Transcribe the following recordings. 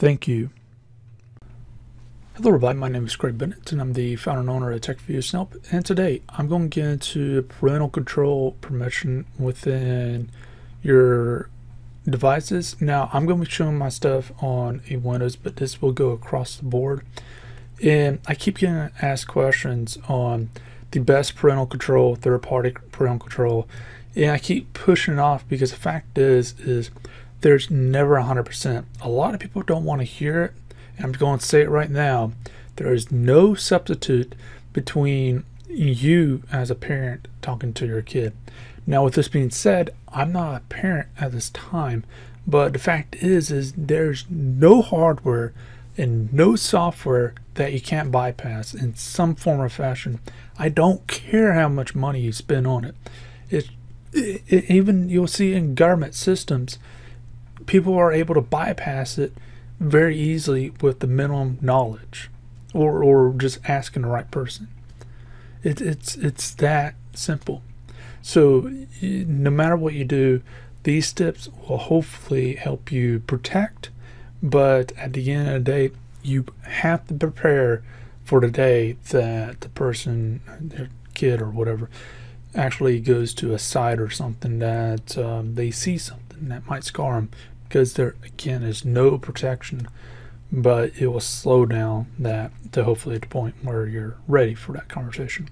Thank you. Hello everybody, my name is Craig Bennett and I'm the founder and owner of TechView Help and today I'm going to get into parental control permission within your devices. Now I'm going to be showing my stuff on a Windows but this will go across the board and I keep getting asked questions on the best parental control, third party parental control and I keep pushing it off because the fact is is there's never 100%. A lot of people don't want to hear it I'm going to say it right now, there is no substitute between you as a parent talking to your kid. Now, with this being said, I'm not a parent at this time, but the fact is, is there's no hardware and no software that you can't bypass in some form or fashion. I don't care how much money you spend on it. It, it even you'll see in government systems, people are able to bypass it very easily with the minimum knowledge or, or just asking the right person. It, it's, it's that simple. So, no matter what you do, these steps will hopefully help you protect, but at the end of the day, you have to prepare for the day that the person, their kid or whatever, actually goes to a site or something that um, they see something that might scar them because there again is no protection but it will slow down that to hopefully at the point where you're ready for that conversation.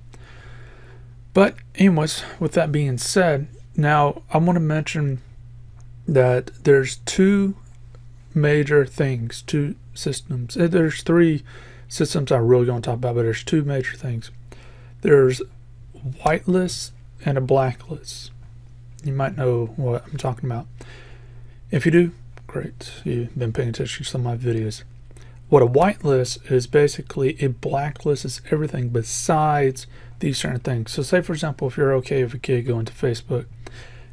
But anyways with that being said now i want to mention that there's two major things two systems eh, there's three systems i really to talk about but there's two major things. There's whitelist and a blacklist. You might know what i'm talking about if you do, great. You've been paying attention to some of my videos. What a whitelist is basically a blacklist is everything besides these certain things. So say for example, if you're okay with a kid going to Facebook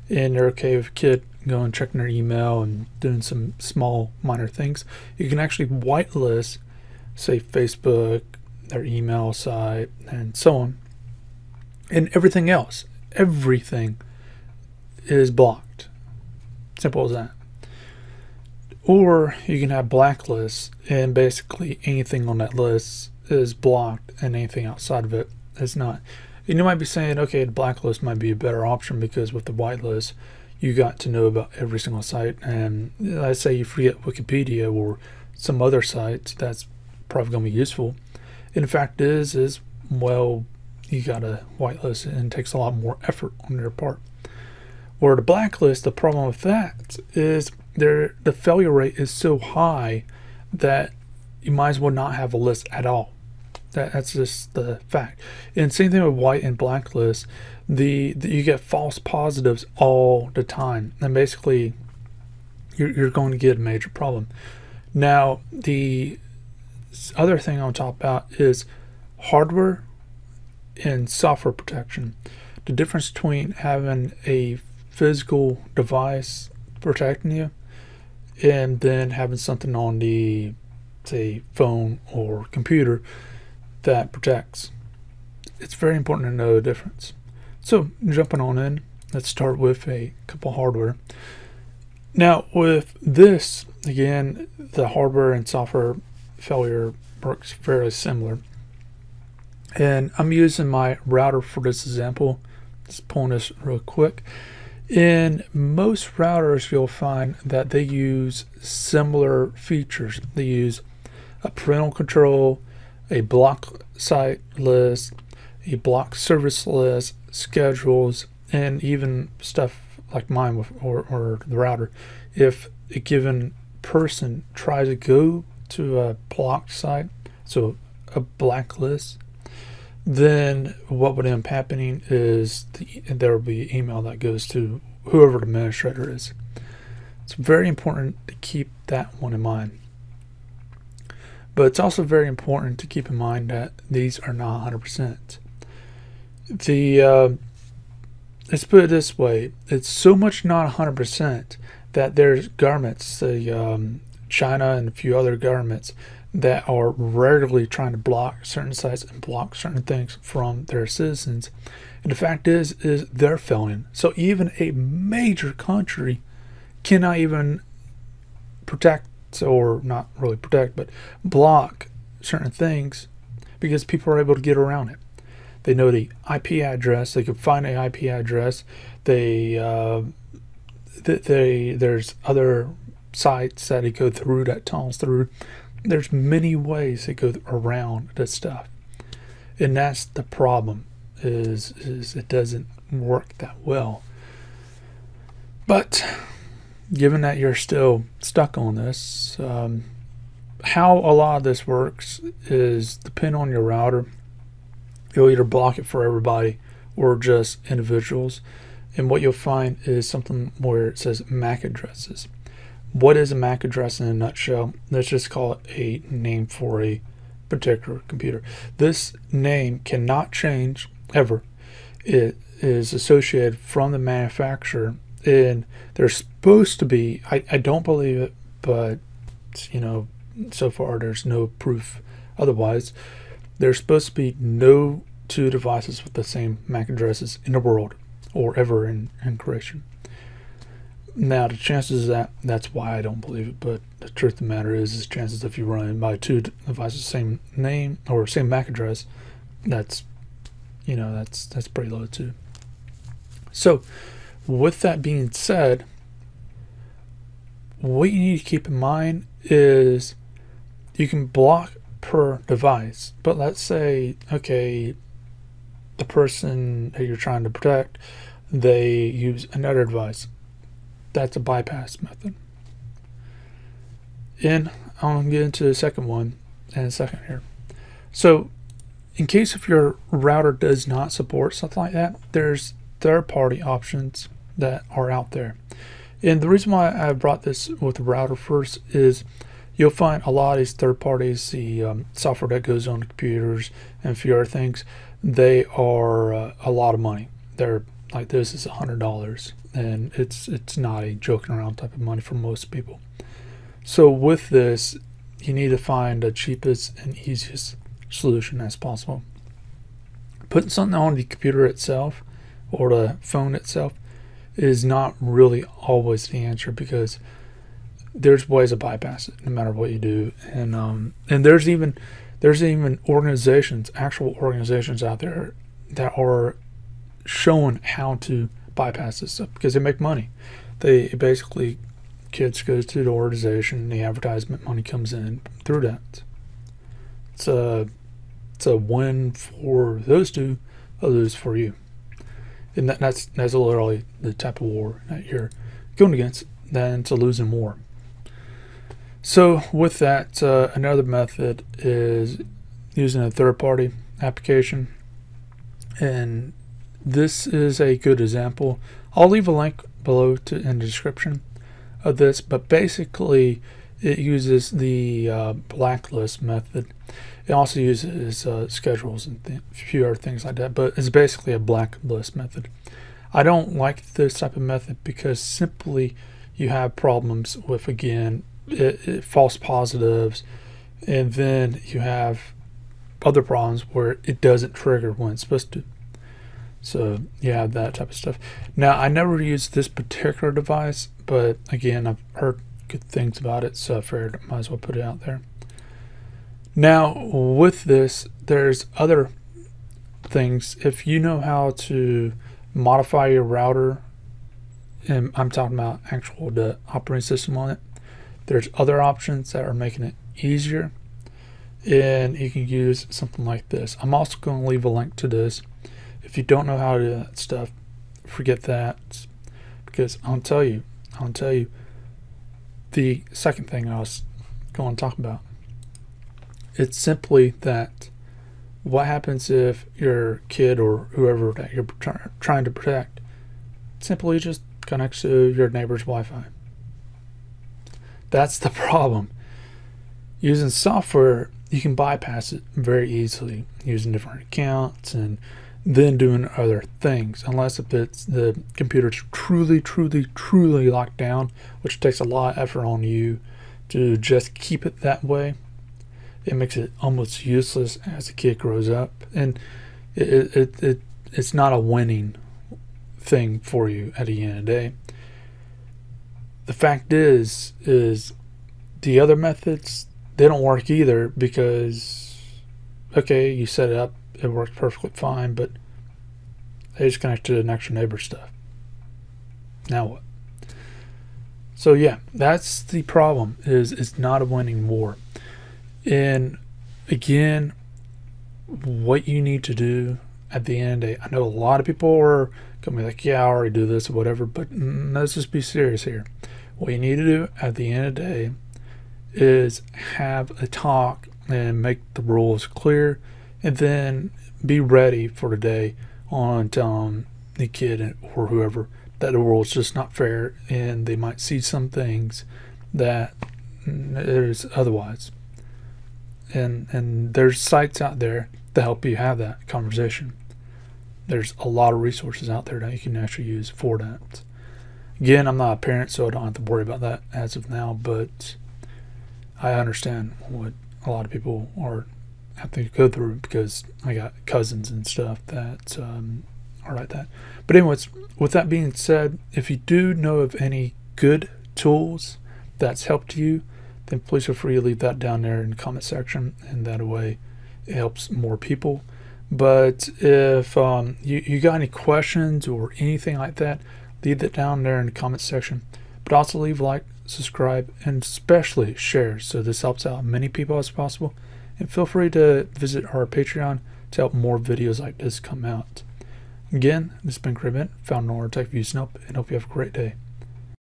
and you're okay with a kid going checking their email and doing some small minor things, you can actually whitelist say Facebook, their email site, and so on. And everything else, everything is blocked. Simple as that. Or you can have blacklists, and basically anything on that list is blocked, and anything outside of it is not. And you might be saying, okay, the blacklist might be a better option because with the whitelist, you got to know about every single site. And let's say you forget Wikipedia or some other sites, that's probably going to be useful. The fact is, is well, you got a whitelist, and it takes a lot more effort on your part. Or the blacklist, the problem with that is there the failure rate is so high that you might as well not have a list at all. That, that's just the fact. And same thing with white and black lists. The, the you get false positives all the time, and basically you're, you're going to get a major problem. Now the other thing I want to talk about is hardware and software protection. The difference between having a physical device protecting you and then having something on the say phone or computer that protects. It's very important to know the difference. So jumping on in let's start with a couple hardware. Now with this again the hardware and software failure works very similar. And I'm using my router for this example. Just pulling this real quick in most routers, you'll find that they use similar features. They use a parental control, a block site list, a block service list, schedules, and even stuff like mine with, or, or the router. If a given person tries to go to a blocked site, so a blacklist, then what would end up happening is the, there will be email that goes to whoever the administrator is. It's very important to keep that one in mind. But it's also very important to keep in mind that these are not 100%. The uh, let's put it this way: it's so much not 100% that there's governments, the um, China and a few other governments, that are regularly trying to block certain sites and block certain things from their citizens. And the fact is, is they're failing. So even a major country cannot even protect or not really protect, but block certain things because people are able to get around it. They know the IP address. They can find an IP address. They, uh, th- they there's other sites that they go through that tunnels through. There's many ways they go around this stuff, and that's the problem. Is is it doesn't work that well. But given that you're still stuck on this, um, how a lot of this works is depend on your router. You'll either block it for everybody or just individuals. And what you'll find is something where it says MAC addresses. What is a MAC address in a nutshell? Let's just call it a name for a particular computer. This name cannot change ever. It is associated from the manufacturer and there's supposed to be I, I don't believe it but you know so far there's no proof otherwise there's supposed to be no two devices with the same MAC addresses in the world or ever in, in creation now the chances that that's why I don't believe it but the truth of the matter is is chances if you run by two devices same name or same MAC address that's you know that's that's pretty low too so with that being said, what you need to keep in mind is you can block per device, but let's say, okay, the person that you're trying to protect, they use another device. That's a bypass method. And I'll get into the second one in a second here. So, in case if your router does not support something like that, there's third party options that are out there. And the reason why I brought this with the router first is you'll find a lot of these third parties, the um, software that goes on computers and a few other things, they are uh, a lot of money. They're like this is a hundred dollars, and it's it's not a joking around type of money for most people. So with this, you need to find the cheapest and easiest solution as possible. Putting something on the computer itself or the phone itself is not really always the answer because there's ways to bypass it no matter what you do and um, and there's even there's even organizations actual organizations out there that are showing how to bypass this stuff because they make money they basically kids goes to the organization the advertisement money comes in through that it's a it's a win for those two a lose for you and that, that's that's literally the type of war that you're going against. Then a losing war. So with that, uh, another method is using a third-party application, and this is a good example. I'll leave a link below to, in the description of this, but basically it uses the uh, blacklist method. It also uses uh, schedules and th- a few other things like that, but it's basically a blacklist method. I don't like this type of method because simply you have problems with, again, it, it, false positives, and then you have other problems where it doesn't trigger when it's supposed to. So yeah, that type of stuff. Now, I never used this particular device, but again, I've heard good things about it, so I figured I might as well put it out there. Now, with this, there's other things. If you know how to modify your router, and I'm talking about actual the operating system on it, there's other options that are making it easier. And you can use something like this. I'm also going to leave a link to this. If you don't know how to do that stuff, forget that. Because I'll tell you, I'll tell you the second thing I was going to talk about. It's simply that what happens if your kid or whoever that you're trying to protect simply just connects to your neighbor's Wi-Fi. That's the problem. Using software, you can bypass it very easily using different accounts and then doing other things, unless if it's the computer's truly, truly, truly locked down, which takes a lot of effort on you to just keep it that way. It makes it almost useless as the kid grows up, and it, it, it it's not a winning thing for you at the end of the day. The fact is, is the other methods, they don't work either because, okay, you set it up, it works perfectly fine, but they just connect to the next door neighbor stuff. Now what? So yeah, that's the problem. Is it's not a winning war, and again, what you need to do at the end of the day. I know a lot of people are gonna be like, "Yeah, I already do this or whatever," but let's just be serious here. What you need to do at the end of the day is have a talk and make the rules clear, and then be ready for the day on telling the kid or whoever that the world's just not fair and they might see some things that there's otherwise. And and there's sites out there to help you have that conversation. There's a lot of resources out there that you can actually use for that. Again, I'm not a parent, so I don't have to worry about that as of now, but I understand what a lot of people are have to go through because I got cousins and stuff that um, are like that. But anyways, with that being said, if you do know of any good tools that's helped you, then please feel free to leave that down there in the comment section, and that way it helps more people. But if um, you, you got any questions or anything like that, leave that down there in the comment section. But also leave like, subscribe, and especially share so this helps out many people as possible. And feel free to visit our Patreon to help more videos like this come out. Again, this has been Craig Bennett, founder of Tech Reviews and hope you have a great day.